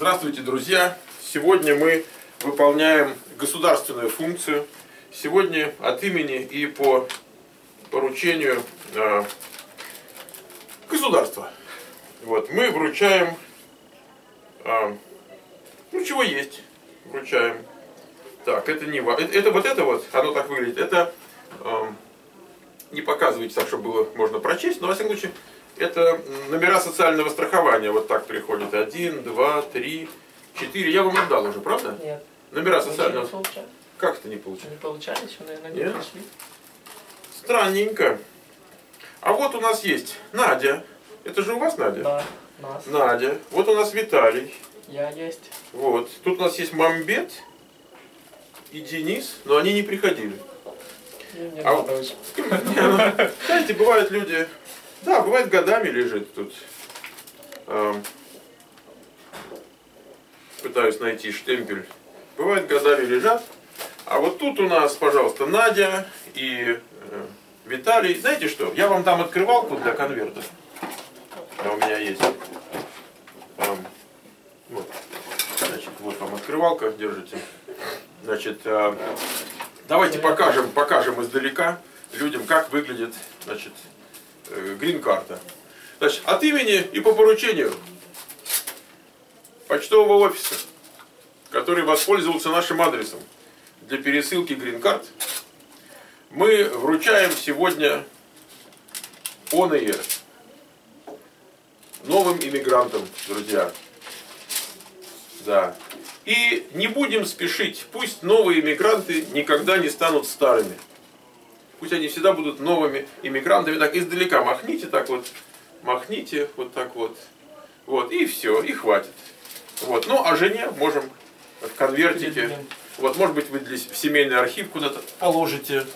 Здравствуйте, друзья! Сегодня мы выполняем государственную функцию. Сегодня от имени и по поручению э, государства. Вот, мы вручаем, э, ну чего есть, вручаем. Так, это не ва- это, это вот это вот, оно так выглядит. Это э, не показывайте так, чтобы было можно прочесть, но во всяком случае это номера социального страхования. Вот так приходят. Один, два, три, четыре. Я вам отдал уже, правда? Нет. Номера социального... не получали. Как это не получилось? Не получали, еще, наверное, не Нет? пришли. Странненько. А вот у нас есть Надя. Это же у вас Надя? Да, нас. Надя. Вот у нас Виталий. Я есть. Вот. Тут у нас есть Мамбет и Денис, но они не приходили. Мне А очень. Не, ну, Знаете, бывают люди, да, бывает годами лежит тут. Эм, Пытаюсь найти штемпель. Бывает годами лежат. А вот тут у нас, пожалуйста, Надя и э, Виталий. Знаете что? Я вам там открывалку для конвертов. А у меня есть. Эм, вот. Значит, вот вам открывалка, держите. Значит, э, давайте покажем, покажем издалека людям, как выглядит, значит, грин-карта. Значит, от имени и по поручению почтового офиса, который воспользовался нашим адресом для пересылки грин-карт, мы вручаем сегодня оные новым иммигрантам, друзья. Да. И не будем спешить, пусть новые иммигранты никогда не станут старыми. Пусть они всегда будут новыми иммигрантами. Так издалека махните так вот, махните вот так вот. Вот, и все, и хватит. Вот. Ну, а жене можем в конвертике. Вот, может быть, вы для в семейный архив куда-то положите.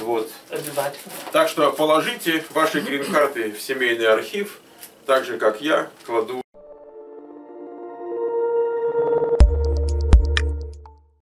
Вот. Обязательно. Так что положите ваши грин-карты в семейный архив, так же как я кладу